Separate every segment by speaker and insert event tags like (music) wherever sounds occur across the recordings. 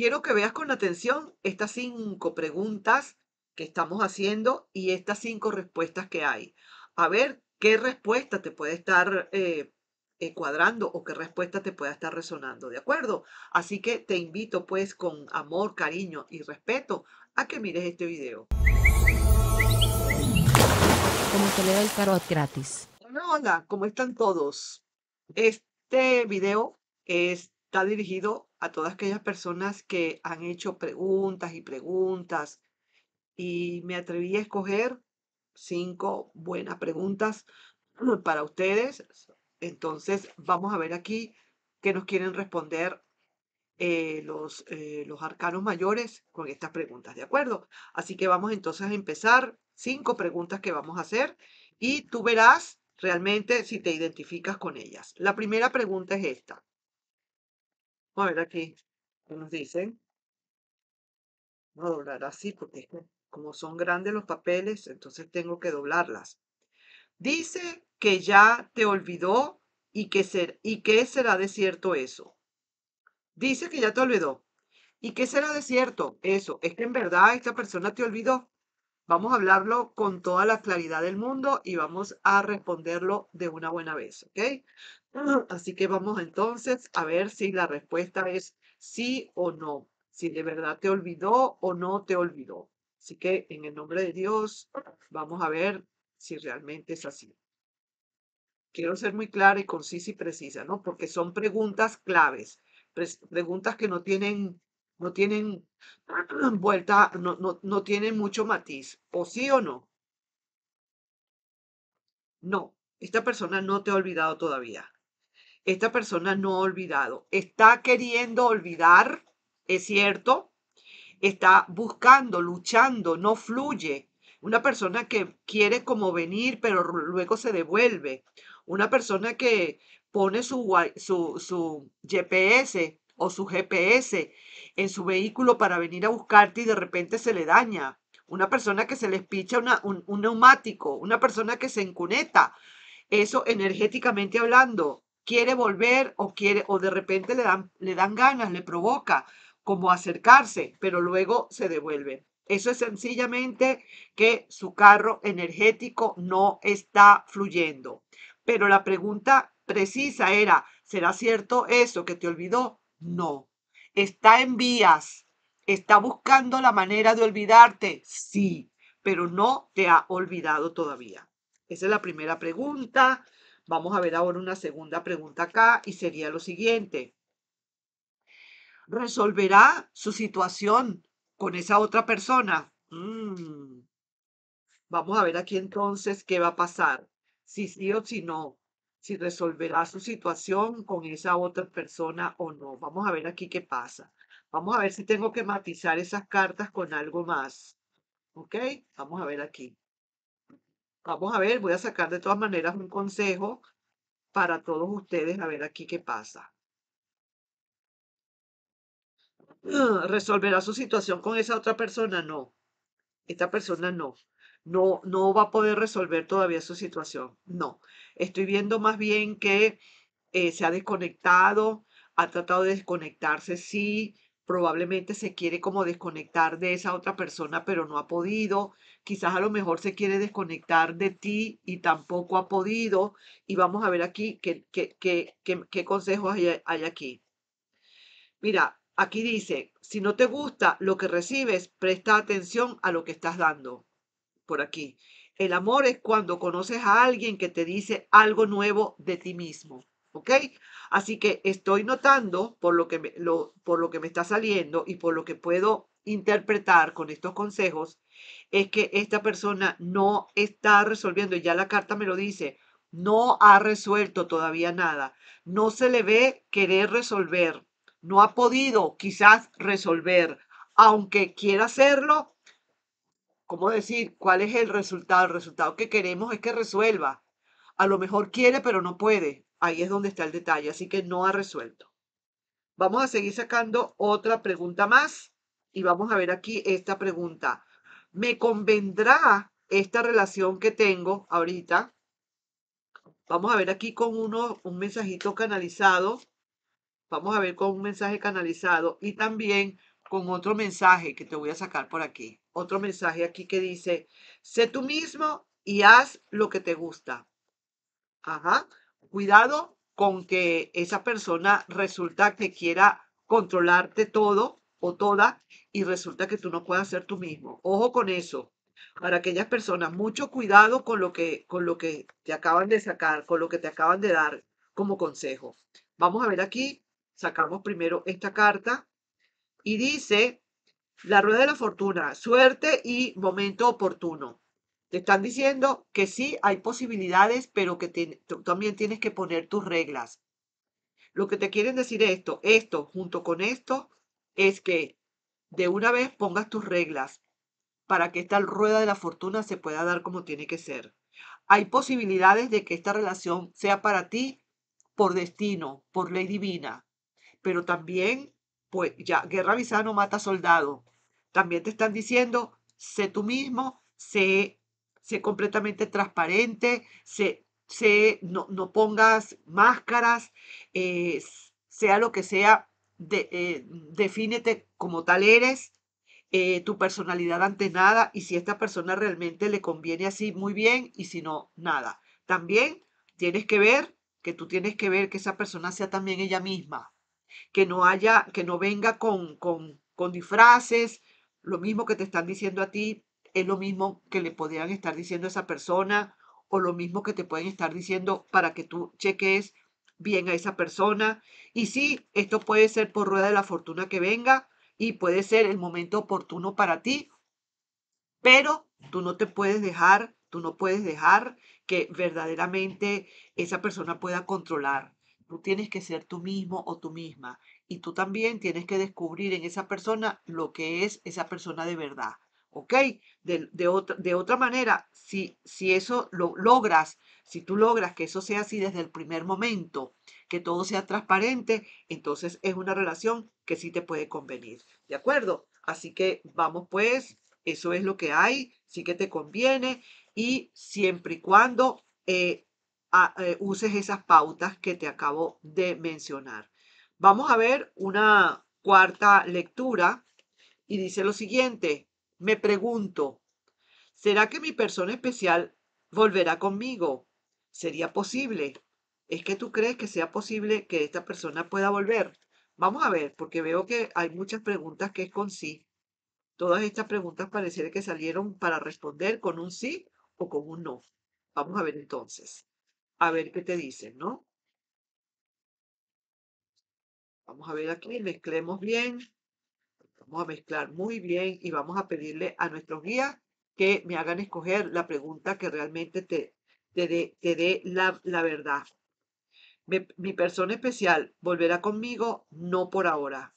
Speaker 1: quiero que veas con atención estas cinco preguntas que estamos haciendo y estas cinco respuestas que hay. A ver qué respuesta te puede estar eh, eh, cuadrando o qué respuesta te pueda estar resonando, ¿de acuerdo? Así que te invito pues con amor, cariño y respeto a que mires este video.
Speaker 2: Como te leo el tarot gratis.
Speaker 1: Hola, hola, ¿cómo están todos? Este video está dirigido a todas aquellas personas que han hecho preguntas y preguntas y me atreví a escoger cinco buenas preguntas (clears throat) para ustedes. Entonces, vamos a ver aquí qué nos quieren responder eh, los, eh, los arcanos mayores con estas preguntas, ¿de acuerdo? Así que vamos entonces a empezar. Cinco preguntas que vamos a hacer y tú verás realmente si te identificas con ellas. La primera pregunta es esta. A ver aquí qué nos dicen. Vamos a doblar así porque como son grandes los papeles, entonces tengo que doblarlas. Dice que ya te olvidó y que, ser, y qué será de cierto eso. Dice que ya te olvidó. ¿Y qué será de cierto eso? Es que en verdad esta persona te olvidó. Vamos a hablarlo con toda la claridad del mundo y vamos a responderlo de una buena vez, ¿ok? Así que vamos entonces a ver si la respuesta es sí o no, si de verdad te olvidó o no te olvidó. Así que en el nombre de Dios, vamos a ver si realmente es así. Quiero ser muy clara y concisa y precisa, ¿no? Porque son preguntas claves, preguntas que no tienen, no tienen (clears throat) vuelta, no, no, no tienen mucho matiz, o sí o no. No, esta persona no te ha olvidado todavía. Esta persona no ha olvidado. Está queriendo olvidar, es cierto. Está buscando, luchando, no fluye. Una persona que quiere como venir, pero luego se devuelve. Una persona que pone su, su, su GPS o su GPS en su vehículo para venir a buscarte y de repente se le daña. Una persona que se les picha un, un neumático, una persona que se encuneta. Eso energéticamente hablando, quiere volver o quiere o de repente le dan, le dan ganas, le provoca como acercarse, pero luego se devuelve. Eso es sencillamente que su carro energético no está fluyendo. Pero la pregunta precisa era, ¿será cierto eso que te olvidó? No. ¿Está en vías? ¿Está buscando la manera de olvidarte? Sí, pero no te ha olvidado todavía. Esa es la primera pregunta. Vamos a ver ahora una segunda pregunta acá y sería lo siguiente. ¿Resolverá su situación con esa otra persona? Mm. Vamos a ver aquí entonces qué va a pasar. Si sí o si no. Si resolverá su situación con esa otra persona o no. Vamos a ver aquí qué pasa. Vamos a ver si tengo que matizar esas cartas con algo más. ¿Ok? Vamos a ver aquí. Vamos a ver, voy a sacar de todas maneras un consejo para todos ustedes. A ver aquí qué pasa. (clears throat) ¿Resolverá su situación con esa otra persona? No. Esta persona no. No, no va a poder resolver todavía su situación. No. Estoy viendo más bien que eh, se ha desconectado, ha tratado de desconectarse, sí, probablemente se quiere como desconectar de esa otra persona, pero no ha podido. Quizás a lo mejor se quiere desconectar de ti y tampoco ha podido. Y vamos a ver aquí qué, qué, qué, qué consejos hay, hay aquí. Mira, Aquí dice, si no te gusta lo que recibes, presta atención a lo que estás dando. Aquí. El amor es cuando conoces a alguien que te dice algo nuevo de ti mismo. ¿Ok? Así que estoy notando por lo que me, lo, por lo que me está saliendo y por lo que puedo interpretar con estos consejos, es que esta persona no está resolviendo, ya la carta me lo dice, no ha resuelto todavía nada. No se le ve querer resolver no ha podido quizás resolver, aunque quiera hacerlo, ¿cómo decir? ¿Cuál es el resultado? El resultado que queremos es que resuelva. A lo mejor quiere, pero no puede. Ahí es donde está el detalle, así que no ha resuelto. Vamos a seguir sacando otra pregunta más y vamos a ver aquí esta pregunta. ¿Me convendrá esta relación que tengo ahorita? Vamos a ver aquí con uno un mensajito canalizado Vamos a ver con un mensaje canalizado y también con otro mensaje que te voy a sacar por aquí. Otro mensaje aquí que dice, sé tú mismo y haz lo que te gusta. Ajá. Cuidado con que esa persona resulta que quiera controlarte todo o toda y resulta que tú no puedas ser tú mismo. Ojo con eso. Para aquellas personas, mucho cuidado con lo que con lo que te acaban de sacar, con lo que te acaban de dar como consejo. Vamos a ver aquí, sacamos primero esta carta y dice la rueda de la fortuna, suerte y momento oportuno. Te están diciendo que sí hay posibilidades, pero que también tienes que poner tus reglas. Lo que te quieren decir esto, esto junto con esto, es que de una vez pongas tus reglas para que esta rueda de la fortuna se pueda dar como tiene que ser. Hay posibilidades de que esta relación sea para ti por destino, por ley divina, pero también, pues ya, guerra avisada no mata soldado. También te están diciendo, sé tú mismo, sé sé completamente transparente, sé, no, no, pongas máscaras, eh, sea lo que sea, de, eh, como tal eres, eh, tu personalidad ante nada y si esta persona realmente le conviene así, muy bien, y si no, nada. También tienes que ver que tú tienes que ver que esa persona sea también ella misma, que no haya, que no venga con, con, con disfraces, lo mismo que te están diciendo a ti, es lo mismo que le podrían estar diciendo a esa persona o lo mismo que te pueden estar diciendo para que tú cheques bien a esa persona. Y sí, esto puede ser por rueda de la fortuna que venga y puede ser el momento oportuno para ti, pero tú no te puedes dejar, tú no puedes dejar que verdaderamente esa persona pueda controlar. Tú tienes que ser tú mismo o tú misma y tú también tienes que descubrir en esa persona lo que es esa persona de verdad. ¿ok? De, otra, de otra manera, si, si eso lo logras, si tú logras que eso sea así desde el primer momento, que todo sea transparente, entonces es una relación que sí te puede convenir, ¿de acuerdo? Así que vamos pues, eso es lo que hay, sí que te conviene y siempre y cuando eh, eh, uses esas pautas que te acabo de mencionar. Vamos a ver una cuarta lectura y dice lo siguiente, me pregunto, ¿será que mi persona especial volverá conmigo? ¿Sería posible? ¿Es que tú crees que sea posible que esta persona pueda volver? Vamos a ver, porque veo que hay muchas preguntas que es con sí. Todas estas preguntas pareciera que salieron para responder con un sí o con un no. Vamos a ver entonces. A ver qué te dicen, ¿no? Vamos a ver aquí, mezclemos bien. Vamos a mezclar muy bien y vamos a pedirle a nuestros guías que me hagan escoger la pregunta que realmente te, te dé la, la, verdad. mi persona especial volverá conmigo, no por ahora.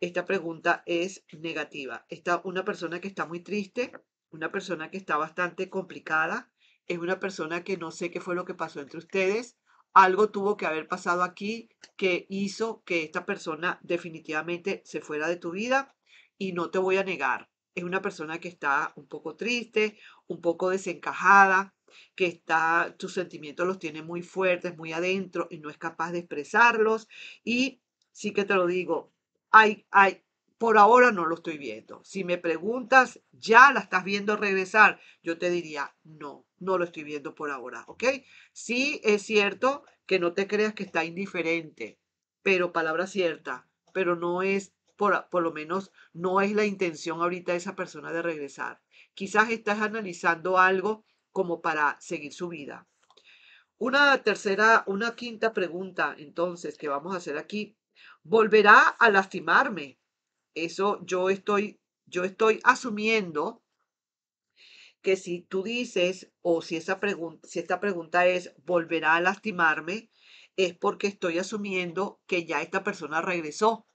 Speaker 1: Esta pregunta es negativa. Está una persona que está muy triste, una persona que está bastante complicada, es una persona que no sé qué fue lo que pasó entre ustedes, algo tuvo que haber pasado aquí que hizo que esta persona definitivamente se fuera de tu vida y no te voy a negar. Es una persona que está un poco triste, un poco desencajada, que está, tus sentimientos los tiene muy fuertes, muy adentro y no es capaz de expresarlos. Y sí que te lo digo, hay, hay, por ahora no lo estoy viendo. Si me preguntas, ¿ya la estás viendo regresar? Yo te diría, no, no lo estoy viendo por ahora, ¿ok? Sí es cierto que no te creas que está indiferente, pero palabra cierta, pero no es, por, por lo menos, no es la intención ahorita de esa persona de regresar. Quizás estás analizando algo como para seguir su vida. Una tercera, una quinta pregunta, entonces, que vamos a hacer aquí. ¿Volverá a lastimarme? Eso yo estoy, yo estoy asumiendo que si tú dices o si esa pregunta, si esta pregunta es ¿volverá a lastimarme? es porque estoy asumiendo que ya esta persona regresó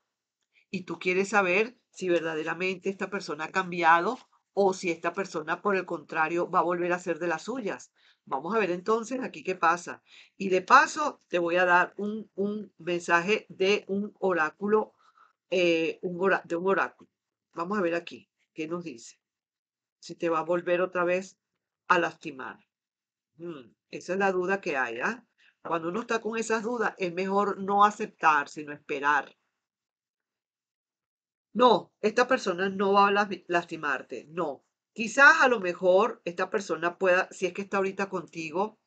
Speaker 1: y tú quieres saber si verdaderamente esta persona ha cambiado o si esta persona por el contrario va a volver a ser de las suyas. Vamos a ver entonces aquí qué pasa. Y de paso te voy a dar un, un mensaje de un oráculo eh, de un oráculo. Vamos a ver aquí, ¿qué nos dice? Si te va a volver otra vez a lastimar. Mm, esa es la duda que hay, ¿ah? Cuando uno está con esas dudas, es mejor no aceptar, sino esperar. No, esta persona no va a lastimarte, no. Quizás a lo mejor esta persona pueda, si es que está ahorita contigo,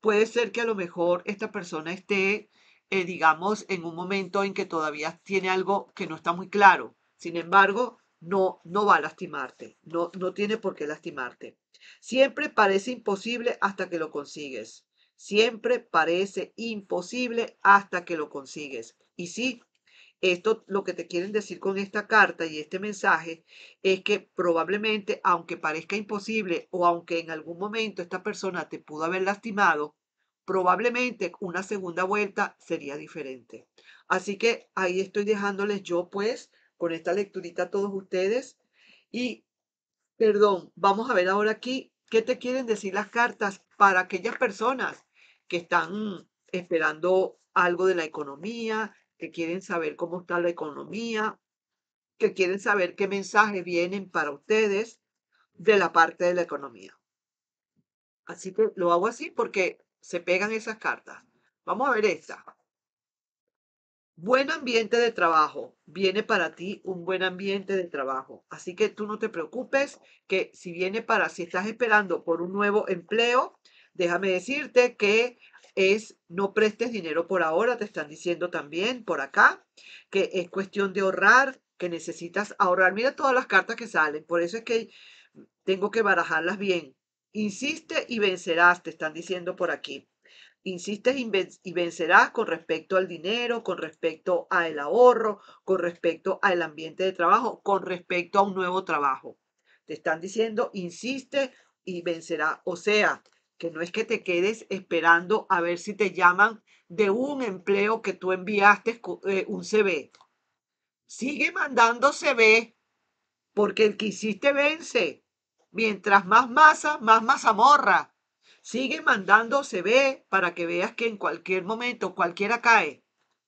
Speaker 1: puede ser que a lo mejor esta persona esté, eh, digamos, en un momento en que todavía tiene algo que no está muy claro. Sin embargo, no, no va a lastimarte, no, no tiene por qué lastimarte. Siempre parece imposible hasta que lo consigues. Siempre parece imposible hasta que lo consigues. Y sí, esto lo que te quieren decir con esta carta y este mensaje es que probablemente, aunque parezca imposible o aunque en algún momento esta persona te pudo haber lastimado, probablemente una segunda vuelta sería diferente. Así que ahí estoy dejándoles yo pues con esta lecturita a todos ustedes. Y, perdón, vamos a ver ahora aquí qué te quieren decir las cartas para aquellas personas que están esperando algo de la economía, que quieren saber cómo está la economía, que quieren saber qué mensajes vienen para ustedes de la parte de la economía. Así que lo hago así porque se pegan esas cartas. Vamos a ver esta. Buen ambiente de trabajo. Viene para ti un buen ambiente de trabajo. Así que tú no te preocupes que si viene para, si estás esperando por un nuevo empleo, déjame decirte que es no prestes dinero por ahora, te están diciendo también por acá, que es cuestión de ahorrar, que necesitas ahorrar. Mira todas las cartas que salen, por eso es que tengo que barajarlas bien. Insiste y vencerás, te están diciendo por aquí. Insistes y vencerás con respecto al dinero, con respecto al ahorro, con respecto al ambiente de trabajo, con respecto a un nuevo trabajo. Te están diciendo, insiste y vencerá. O sea, que no es que te quedes esperando a ver si te llaman de un empleo que tú enviaste eh, un CV. Sigue mandando CV porque el que hiciste vence. Mientras más masa, más mazamorra. Sigue mandando CV para que veas que en cualquier momento cualquiera cae.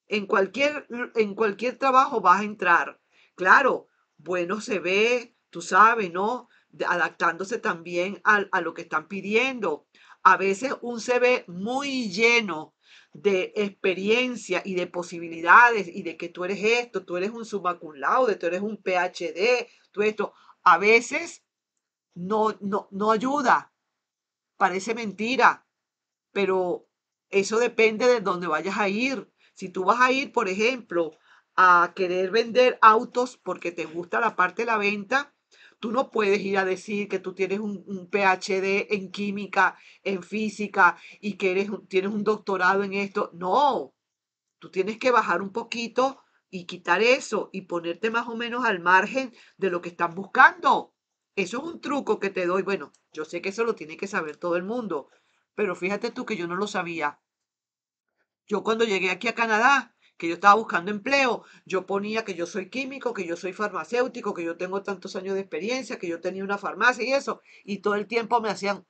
Speaker 1: En cualquier, en cualquier trabajo vas a entrar. Claro, bueno CV, tú sabes, ¿no? adaptándose también a, a, lo que están pidiendo a veces un CV muy lleno de experiencia y de posibilidades y de que tú eres esto, tú eres un summa laude, tú eres un PhD, tú esto, a veces no, no, no ayuda, parece mentira, pero eso depende de dónde vayas a ir. Si tú vas a ir, por ejemplo, a querer vender autos porque te gusta la parte de la venta, Tú no puedes ir a decir que tú tienes un, PhD en química, en física y que eres, tienes un doctorado en esto. No, tú tienes que bajar un poquito y quitar eso y ponerte más o menos al margen de lo que están buscando. Eso es un truco que te doy. Bueno, yo sé que eso lo tiene que saber todo el mundo, pero fíjate tú que yo no lo sabía. Yo cuando llegué aquí a Canadá, que yo estaba buscando empleo, yo ponía que yo soy químico, que yo soy farmacéutico, que yo tengo tantos años de experiencia, que yo tenía una farmacia y eso, y todo el tiempo me hacían,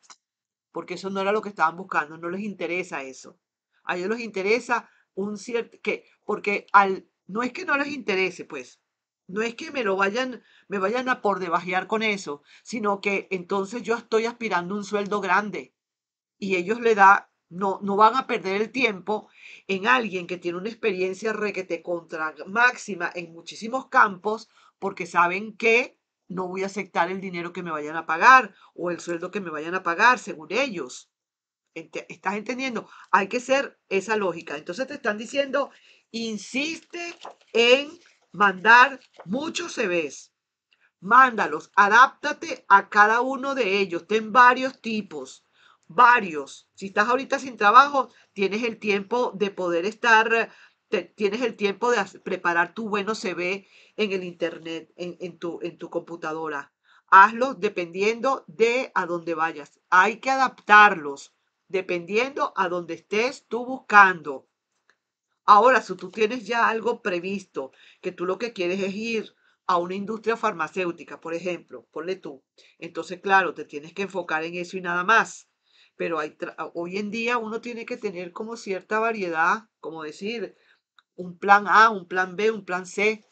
Speaker 1: porque eso no era lo que estaban buscando, no les interesa eso. A ellos les interesa un cierto, que, porque al, no es que no les interese, pues, no es que me lo vayan, me vayan a por debajear con eso, sino que entonces yo estoy aspirando un sueldo grande y ellos le da no, no van a perder el tiempo en alguien que tiene una experiencia requete contra máxima en muchísimos campos porque saben que no voy a aceptar el dinero que me vayan a pagar o el sueldo que me vayan a pagar según ellos. ¿Estás entendiendo? Hay que ser esa lógica. Entonces te están diciendo, insiste en mandar muchos CVs. Mándalos, adáptate a cada uno de ellos. Ten varios tipos varios. Si estás ahorita sin trabajo, tienes el tiempo de poder estar, tienes el tiempo de preparar tu bueno CV en el internet, en, tu, en tu computadora. Hazlo dependiendo de a dónde vayas. Hay que adaptarlos dependiendo a dónde estés tú buscando. Ahora, si tú tienes ya algo previsto, que tú lo que quieres es ir a una industria farmacéutica, por ejemplo, ponle tú. Entonces, claro, te tienes que enfocar en eso y nada más pero hoy en día uno tiene que tener como cierta variedad, como decir, un plan A, un plan B, un plan C,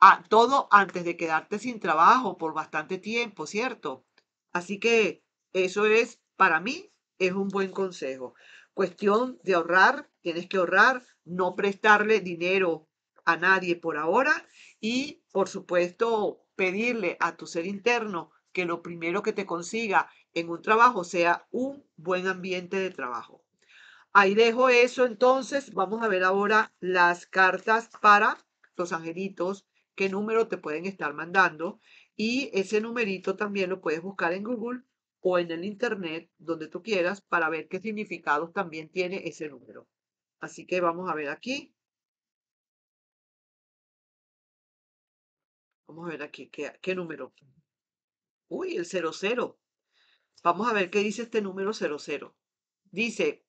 Speaker 1: a, todo antes de quedarte sin trabajo por bastante tiempo, ¿cierto? Así que eso es, para mí, es un buen consejo. Cuestión de ahorrar, tienes que ahorrar, no prestarle dinero a nadie por ahora y, por supuesto, pedirle a tu ser interno que lo primero que te consiga en un trabajo sea un buen ambiente de trabajo. Ahí dejo eso entonces. Vamos a ver ahora las cartas para los angelitos, qué número te pueden estar mandando. Y ese numerito también lo puedes buscar en Google o en el Internet, donde tú quieras, para ver qué significados también tiene ese número. Así que vamos a ver aquí. Vamos a ver aquí, ¿qué, qué número? Uy, el 00. Vamos a ver qué dice este número 00. Dice,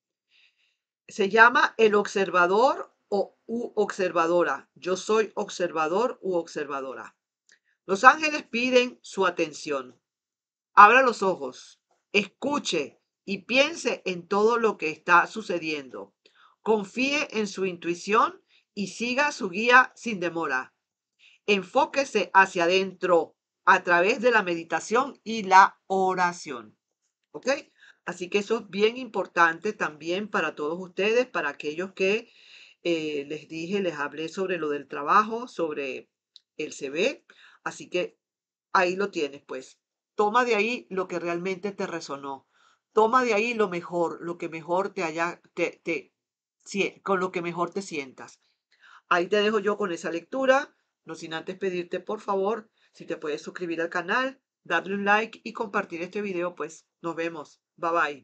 Speaker 1: se llama el observador o u observadora. Yo soy observador u observadora. Los ángeles piden su atención. Abra los ojos, escuche y piense en todo lo que está sucediendo. Confíe en su intuición y siga su guía sin demora. Enfóquese hacia adentro a través de la meditación y la oración. ¿Ok? Así que eso es bien importante también para todos ustedes, para aquellos que eh, les dije, les hablé sobre lo del trabajo, sobre el CV. Así que ahí lo tienes, pues. Toma de ahí lo que realmente te resonó. Toma de ahí lo mejor, lo que mejor te haya, te, te, con lo que mejor te sientas. Ahí te dejo yo con esa lectura, no sin antes pedirte por favor si te puedes suscribir al canal, darle un like y compartir este video, pues nos vemos. Bye bye.